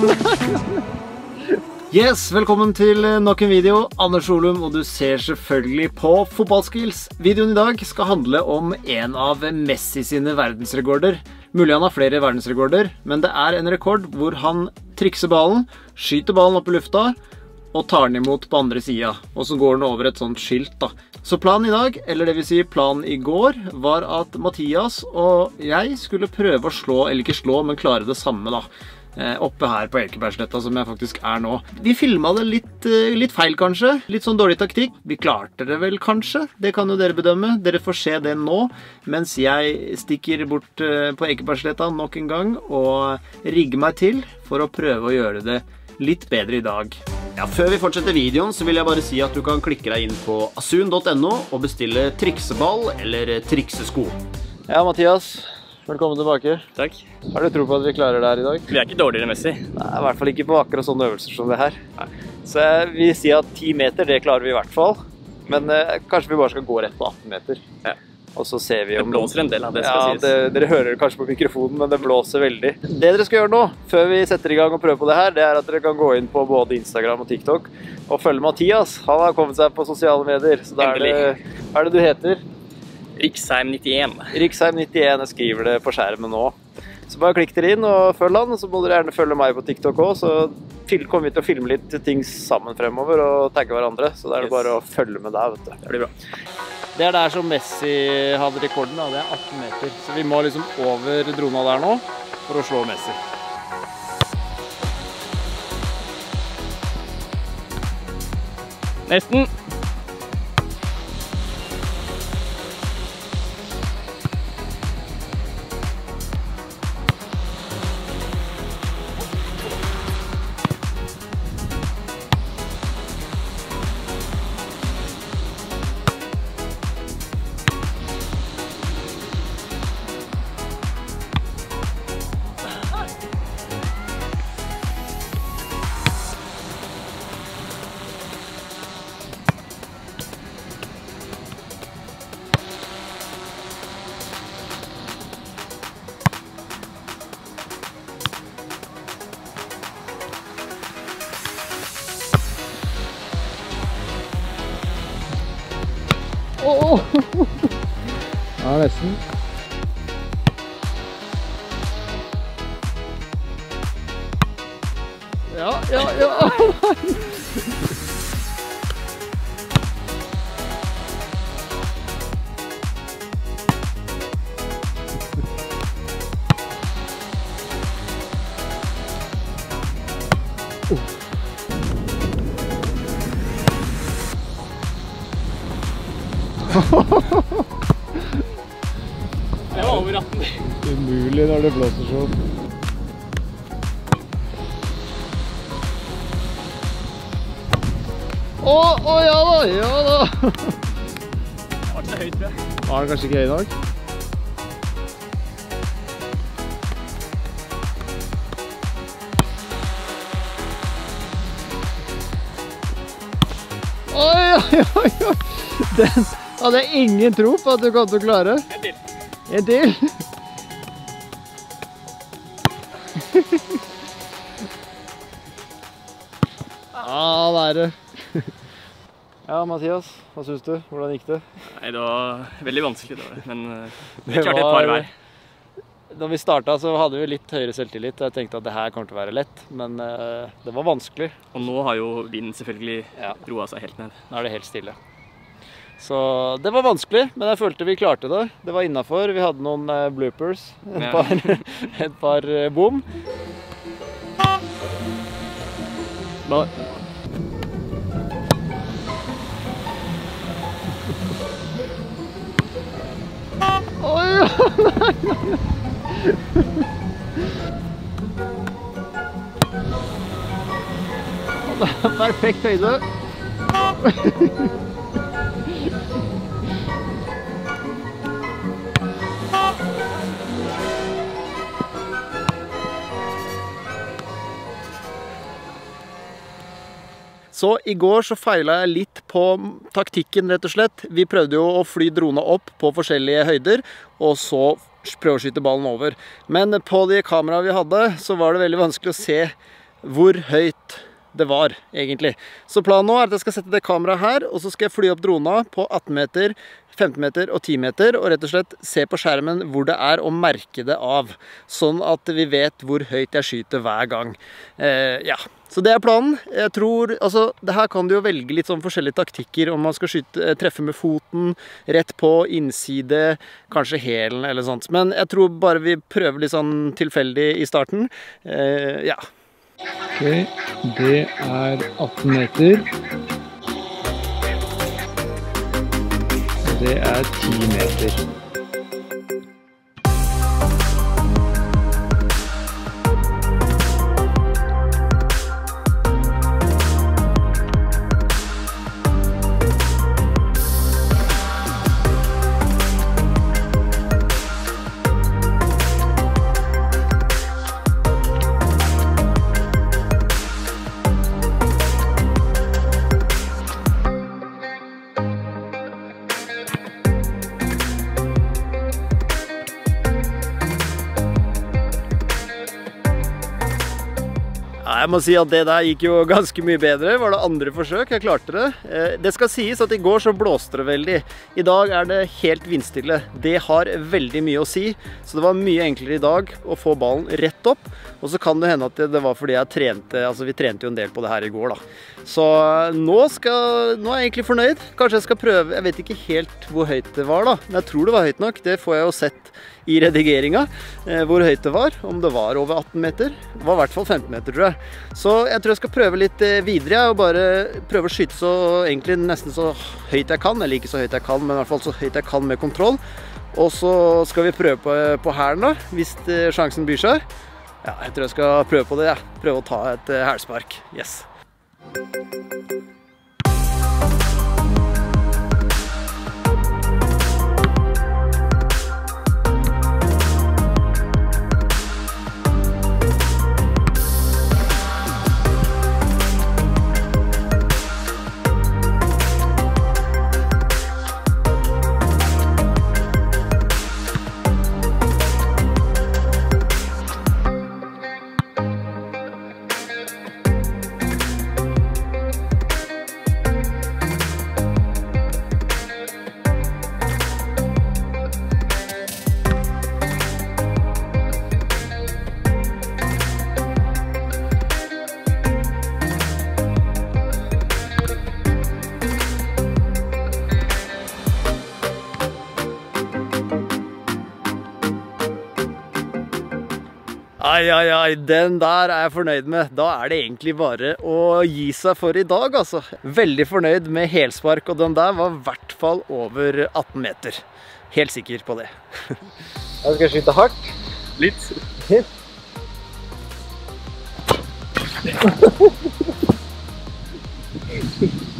Yes, velkommen til nok en video. Anders Solum, og du ser selvfølgelig på Fotballskills. Videoen i dag skal handle om en av Messi sine verdensrekorder. Mulig han har flere verdensrekorder, men det er en rekord hvor han trikser ballen, skyter ballen opp i lufta og tar den imot på andre sida. Og så går den over et sånt skilt, da. Så planen i dag, eller det vil si planen i går, var at Mathias og jeg skulle prøve å slå, eller ikke slå, men klare det samme, da. Eh, oppe her på Ekebergsletta, som jeg faktisk er nå. Vi filma det litt, eh, litt feil, kanskje. Litt sånn dårlig taktikk. Vi klarte det vel, kanskje. Det kan jo dere bedømme. Dere får se det nå, mens jeg stikker bort eh, på Ekebergsletta nok en gang og rigger meg til for å prøve å gjøre det litt bedre i dag. Ja, Før vi fortsetter videoen, så vil jeg bare si at du kan klikke deg inn på asun.no og bestille trikseball eller triksesko. Ja, Mathias. Velkommen tilbake. Takk. Har du tro på at vi klarer det her i dag? Vi er ikke dårligere Messi. Nei, I hvert fall ikke på akkurat sånne øvelser som det her. Nei. Så jeg vil si at 10 meter, det klarer vi i hvert fall. Men eh, kanskje vi bare skal gå rett på 18 meter. Ja. Og så ser vi om... Det blåser en del av det skal ja, sies. det, Dere hører det kanskje på mikrofonen, men det blåser veldig. Det dere skal gjøre nå, før vi setter i gang og prøver på det her, det er at dere kan gå inn på både Instagram og TikTok og følge Mathias. Han har kommet seg på sosiale medier. Så da er det, er det du heter? Riksheim 91. Riksheim91. Jeg skriver det på skjermen nå. Så bare klikk dere inn og følg han, så må dere gjerne følge meg på TikTok òg. Så kommer vi til å filme litt ting sammen fremover og tagge hverandre. Så da er det Yes. bare å følge med der, vet du. Det blir bra. Det er der som Messi hadde rekorden, da. Det er 18 meter. Så vi må liksom over drona der nå for å slå Messi. Nesten. Ja, nesten. Ja, ja, ja. Det var over 18. Umulig når det blåser sånn. Å, å ja da, ja da. Det var ikke så høyt, tror jeg. Var den kanskje ikke høy nok? Oi, oi, oi, oi. Den hadde jeg ingen tro på at du kom til å klare. En til. En til. Ja, det er det. Ja, Mathias, hva syns du? Hvordan gikk det? Nei, det var veldig vanskelig, det var det. Men uh, vi Det klarte et par hver. Da vi starta, så hadde vi litt høyere selvtillit. Jeg tenkte at det her kommer til å være lett, men eh, det var vanskelig. Og nå har jo vinden selvfølgelig Ja. roa seg helt ned. Nå er det helt stille. Så det var vanskelig, men jeg følte vi klarte det. Det var innafor. Vi hadde noen eh, bloopers. Et Ja. par, et par eh, bom. Nei. Oi! Perfekt høyde. Så i går så feila jeg litt på taktikken, rett og slett. Vi prøvde jo å fly drona opp på forskjellige høyder, og så prøve å skyte ballen over. Men på de kameraene vi hadde, så var det veldig vanskelig å se hvor høyt det var, egentlig. Så planen nå er at jeg skal sette det kameraet her, og så skal jeg fly opp drona på 18 meter, 15 meter og 10 meter, og rett og slett se på skjermen hvor det er, og merke det av. Sånn at vi vet hvor høyt jeg skyter hver gang. Eh, ja, så det er planen. Jeg tror, altså, det her kan du jo velge litt sånn forskjellige taktikker, om man skal skyte, eh, treffe med foten, rett på, innside, kanskje hælen eller sånt. Men jeg tror bare vi prøver litt sånn tilfeldig i starten. Eh, ja. Ok, det er 18 meter. Det er ti meter. Jeg må si at det der gikk jo ganske mye bedre. Var det andre forsøk? Jeg klarte det. Eh, Det skal sies at i går så blåste det veldig. I dag er det helt vindstille. Det har veldig mye å si. Så det var mye enklere i dag å få ballen rett opp. Og så kan det hende at det var fordi jeg trente Altså vi trente jo en del på det her i går, da. Så nå skal Nå er jeg egentlig fornøyd. Kanskje jeg skal prøve Jeg vet ikke helt hvor høyt det var, da. Men jeg tror det var høyt nok. Det får jeg jo sett i redigeringa eh, hvor høyt det var. Om det var over 18 meter. Det var i hvert fall 15 meter, tror jeg. Så jeg tror jeg skal prøve litt eh, videre, og bare prøve å skyte så egentlig nesten så høyt jeg kan. Eller ikke så høyt jeg kan, men i hvert fall så høyt jeg kan med kontroll. Og så skal vi prøve på, på hælen, da, hvis eh, sjansen byr seg. Ja, jeg tror jeg skal prøve på det, jeg. Prøve å ta et eh, hælspark. Yes. Ai, ai, ai, den der er jeg fornøyd med. Da er det egentlig bare å gi seg for i dag, altså. Veldig fornøyd med helspark, og den der var i hvert fall over 18 meter. Helt sikker på det. Jeg skal skyte hardt. Litt.